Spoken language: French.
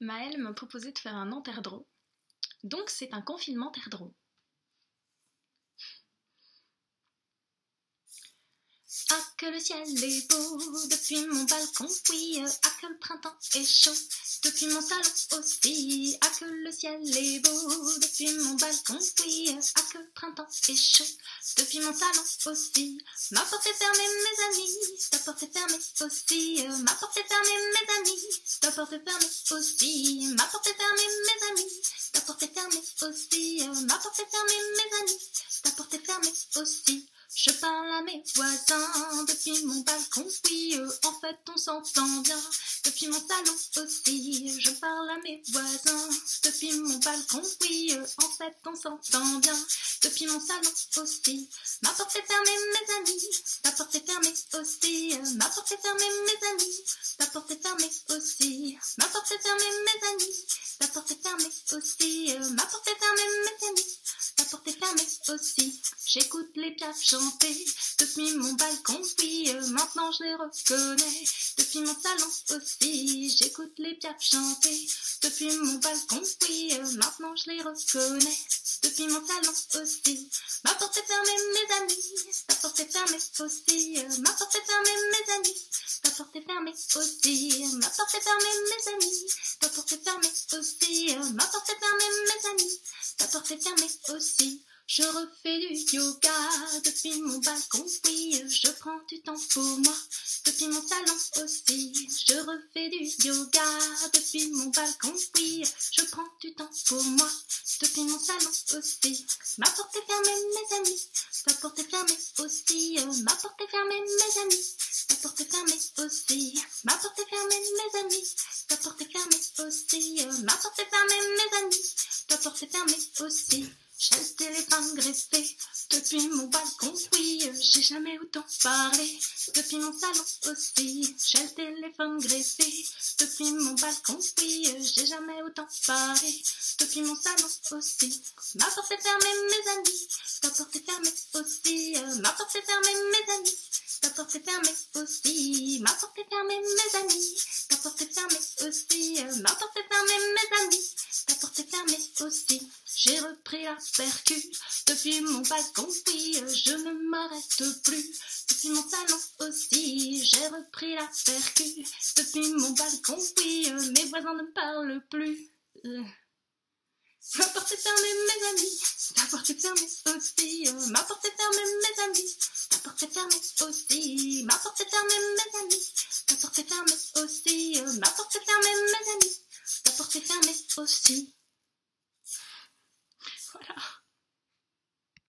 Maëlle m'a proposé de faire un enterdreau. Donc c'est un confinement terdreau. Ah que le ciel est beau depuis mon balcon, oui, ah que le printemps est chaud depuis mon salon aussi. Ah que le ciel est beau depuis mon balcon, oui, ah que le printemps est chaud depuis mon salon aussi. Ma porte est fermée, mes amis, ta porte est fermée aussi. Ma porte est fermée, mes amis, ta porte est fermée aussi. Ma porte est fermée, mes amis, ta porte est fermée aussi. Ma porte est fermée, mes amis, ta porte est fermée aussi. Je parle à mes voisins. Depuis mon balcon, oui, en fait on s'entend bien. Depuis mon salon aussi, je parle à mes voisins. Depuis mon balcon, oui, en fait on s'entend bien. Depuis mon salon aussi, ma porte est fermée, mes amis, ta porte est fermée aussi, ma porte est fermée, mes amis, ta porte est fermée aussi, ma porte est fermée, mes amis, ta porte est fermée aussi, ma porte est fermée, mes amis, ta porte est fermée aussi. J'écoute les piafs chanter depuis mon balcon, oui, maintenant je les reconnais. Depuis mon salon aussi, j'écoute les piafs chanter depuis mon balcon, oui, maintenant je les reconnais. Depuis mon salon aussi, ma porte est fermée, mes amis, ta porte est fermée aussi, ma porte est fermée, mes amis, ta porte est fermée aussi, ma porte est fermée, mes amis, ta porte est fermée aussi, ma porte est fermée, mes amis, ta porte est fermée aussi. Je refais du yoga depuis mon balcon, oui, je prends du temps pour moi, depuis mon salon aussi. Je refais du yoga depuis mon balcon, oui, je prends du temps pour moi, depuis mon salon aussi. Ma porte est fermée, mes amis, ta porte est fermée aussi, ma porte est fermée, mes amis, ta porte est fermée aussi. Ma porte est fermée, mes amis, ta porte est fermée aussi, ma porte est fermée, mes amis, ta porte est fermée aussi. J'ai téléphone greffé depuis mon balcon, oui, j'ai jamais autant parlé. Depuis mon salon aussi, j'ai le téléphone greffé depuis mon balcon, oui, j'ai jamais autant parlé. Depuis mon salon aussi, ma porte est fermée, mes amis, ta porte est fermée aussi, ma porte est fermée, mes amis, ta porte est fermée aussi, ma porte est fermée, mes amis, ta porte est fermée aussi, ma porte est fermée, mes La percu depuis mon balcon, oui, je ne m'arrête plus. Depuis mon salon aussi, j'ai repris la percu depuis mon balcon, oui, mes voisins ne parlent plus. Ma porte est fermée, mes amis. Ta porte est fermée aussi. Ma porte est fermée, mes amis. Ta porte est fermée aussi. Ma porte est fermée, mes amis. Ta porte est fermée aussi. Ma porte est fermée, mes amis. Ta porte est fermée aussi.